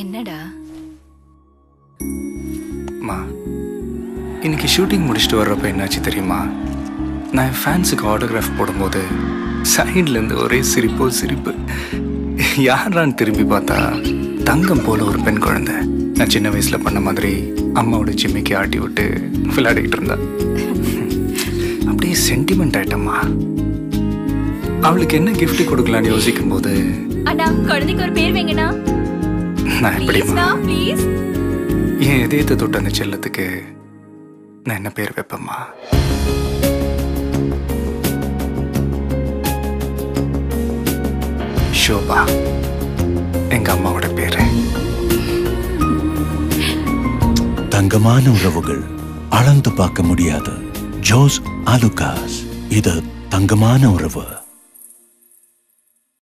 என்னடா? அம்மா இன்னைக்கு ஷூட்டிங் முடிச்சுட்டு வர்றப்ப என்னாச்சு தெரியுமா? நான் என் ஃபேன்ஸுக்கு ஆட்டோகிராஃப் போடும்போது சைட்லேருந்து ஒரே சிரிப்போ சிரிப்பு. யாரான்னு திரும்பி பார்த்தா தங்கம் போல ஒரு பெண் குழந்தை. நான் சின்ன வயசில் பண்ண மாதிரி அம்மாவோட ஜிம்மிக்கு ஆட்டி விட்டு விளையாடிக்கிட்டு இருந்தா. அப்படியே சென்டிமெண்ட் ஆயிட்டம்மா. அவளுக்கு என்ன gift கொடுக்கலான்னு யோசிக்கும் போது குழந்தைக்கு ஒரு பேர் வைங்கண்ணா. நான் ப்ளீஸ் என் இதயத்தை தொட்ட அந்த செல்லத்துக்கு நான் என்ன பேர் வைப்பேம்மா? ஷோபா எங்க அம்மாவோட பேரு. தங்கமான உறவுகள் அளந்து பார்க்க முடியாது. ஜோஸ் ஆலுகாஸ் இது தங்கமான உறவு.